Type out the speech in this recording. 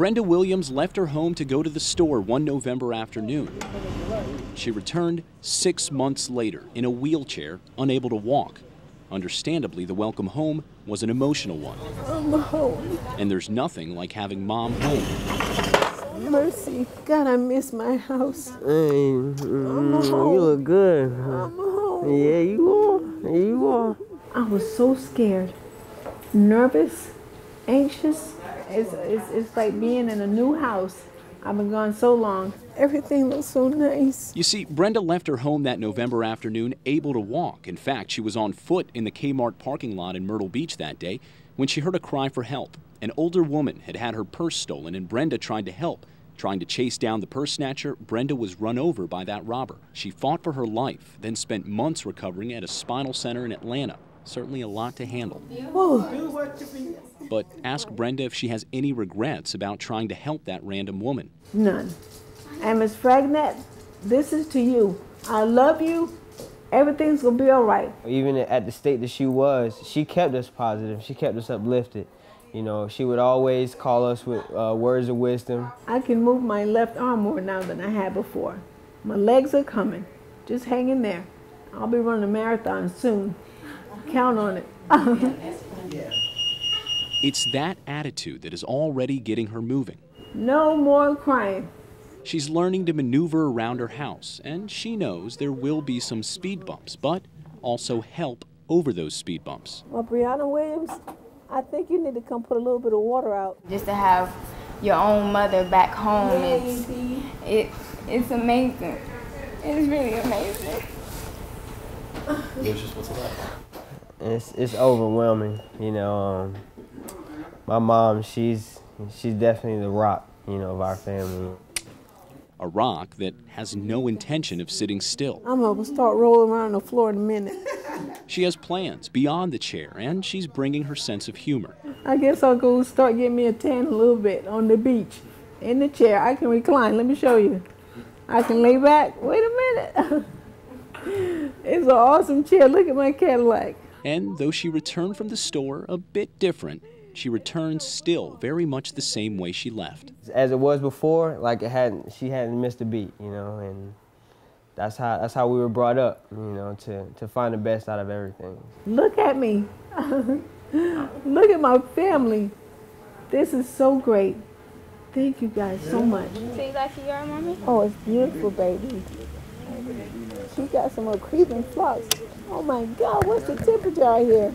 Brenda Williams left her home to go to the store one November afternoon. She returned six months later in a wheelchair, unable to walk. Understandably, the welcome home was an emotional one. I'm home. And there's nothing like having mom home. Mercy. God, I miss my house. Hey, mm, you look good. I'm home. Yeah, you are. You are. I was so scared, nervous, anxious. It's, it's, it's like being in a new house. I've been gone so long. Everything looks so nice. You see, Brenda left her home that November afternoon able to walk. In fact, she was on foot in the Kmart parking lot in Myrtle Beach that day when she heard a cry for help. An older woman had had her purse stolen, and Brenda tried to help. Trying to chase down the purse snatcher, Brenda was run over by that robber. She fought for her life, then spent months recovering at a spinal center in Atlanta. Certainly a lot to handle. But ask Brenda if she has any regrets about trying to help that random woman. None. And Miss Fragnet, this is to you. I love you. Everything's gonna be all right. Even at the state that she was, she kept us positive. She kept us uplifted. You know, she would always call us with uh, words of wisdom. I can move my left arm more now than I had before. My legs are coming. Just hang in there. I'll be running a marathon soon. Count on it. It's that attitude that is already getting her moving. no more crying. She's learning to maneuver around her house, and she knows there will be some speed bumps, but also help over those speed bumps. Well, Brianna Williams, I think you need to come put a little bit of water out. just to have your own mother back home it's it it's amazing it's really amazing It's it's overwhelming. You know, um, my mom, she's she's definitely the rock. You know, of our family. A rock that has no intention of sitting still. I'm gonna start rolling around the floor in a minute. She has plans beyond the chair, and she's bringing her sense of humor. I guess I'll go start getting me a tan a little bit on the beach. In the chair, I can recline. Let me show you. I can lay back. Wait a minute. it's an awesome chair. Look at my Cadillac. And though she returned from the store a bit different, she returned still very much the same way she left. As it was before, like it hadn't, she hadn't missed a beat. You know, and that's how that's how we were brought up. You know, to to find the best out of everything. Look at me. Look at my family. This is so great. Thank you guys so much. so you like your mommy Oh, it's beautiful, baby. She got some more creeping phlox. Oh my God, what's the temperature out here?